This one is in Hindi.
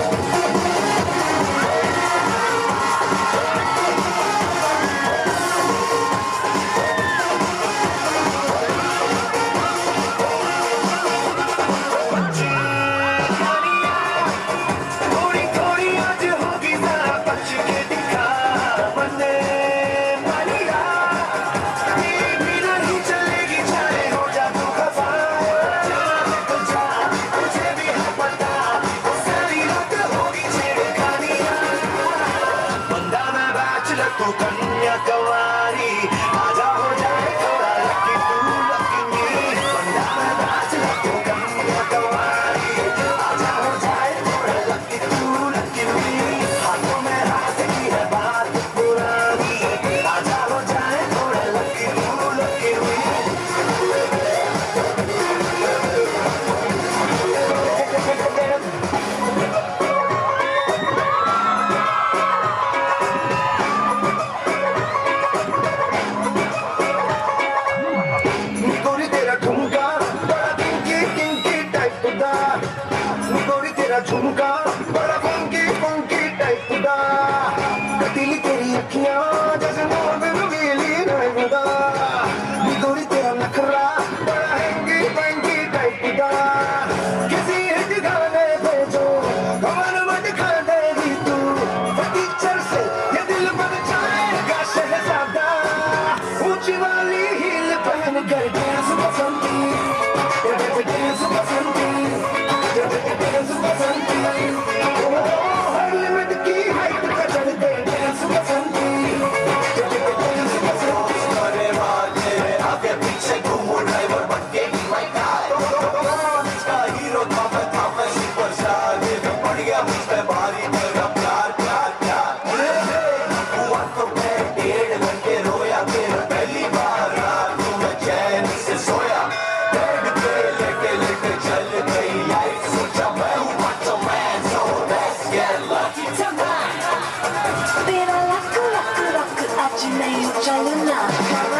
you Только Кату Каньякавари, Агава. मेरा झुमका, बड़ा फंकी फंकी टाइप दा। कतील तेरी अखियाँ, जैसे मोर वेली रंग दा तेरा नखरा, बड़ा फंकी फंकी टाइप दा। Jaluna.